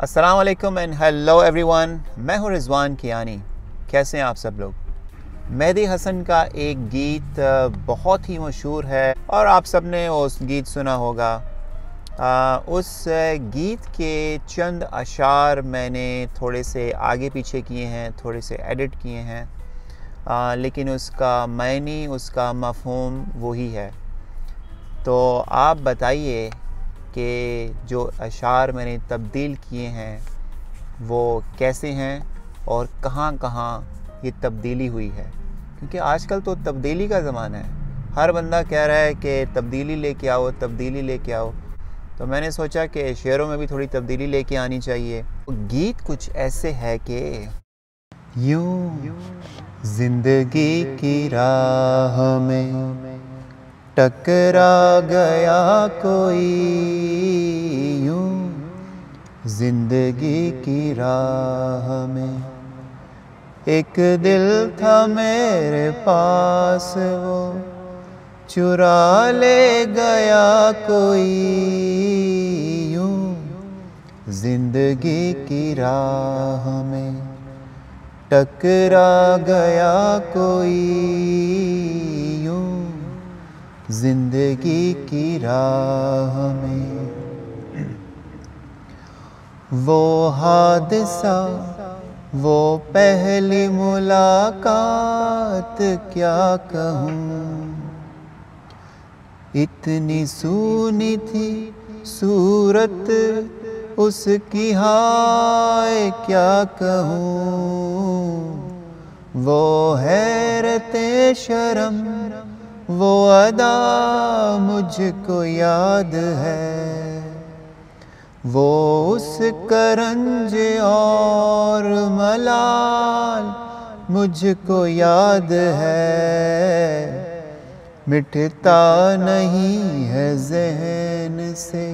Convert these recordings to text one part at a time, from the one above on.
वालेकुम and hello everyone मैं हूँ रिजवान कियानी। कैसे हैं आप सब लोग? मेहदी हसन का एक गीत बहुत ही मशहूर है और आप सबने उस गीत सुना होगा। आ, उस गीत के चंद अशार मैंने थोड़े से आगे पीछे किए हैं थोड़े से एडिट किए हैं। आ, लेकिन उसका मैनी उसका मफहम वही है। तो आप बताइए कि जो अशार मैंने तब्दील किए हैं, वो कैसे हैं और कहाँ कहाँ ये तब्दीली हुई है? क्योंकि आजकल तो तब्दीली का ज़माना है। हर बंदा कह रहा है कि तब्दीली लेके आओ, तब्दीली लेके आओ। तो मैंने सोचा कि शेरों में भी थोड़ी तब्दीली लेके आनी चाहिए। गीत कुछ ऐसे है कि यूँ ज़िंदगी की राह में टकरा गया कोई। ज़िंदगी की राह में। एक दिल था मेरे पास, वो चुरा ले गया कोई यूँ। ज़िंदगी की राह में टकरा गया कोई यूँ। ज़िंदगी की राह में वो हादसा, वो पहली मुलाकात, क्या कहूँ? इतनी सुनी थी सूरत, उसकी हाय, क्या कहूँ? वो हैरते शर्म, वो अदा मुझको याद है। वो उस करंज और मलाल मुझको याद है। मिटता नहीं है जहन से।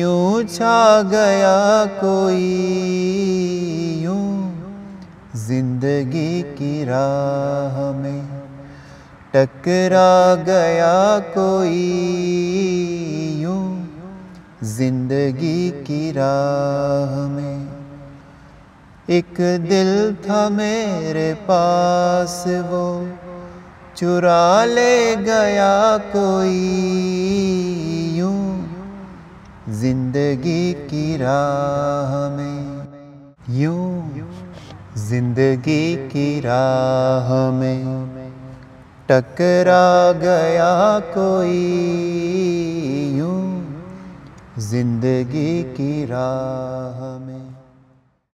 यूँ छा गया कोई, यूँ ज़िंदगी की राह में टकरा गया कोई, यूँ ज़िंदगी की राह में। एक दिल था मेरे पास, वो चुरा ले गया कोई यूँ। ज़िंदगी की राह में, यूँ। ज़िंदगी की राह में टकरा गया कोई यूँ। ज़िंदगी की राह में।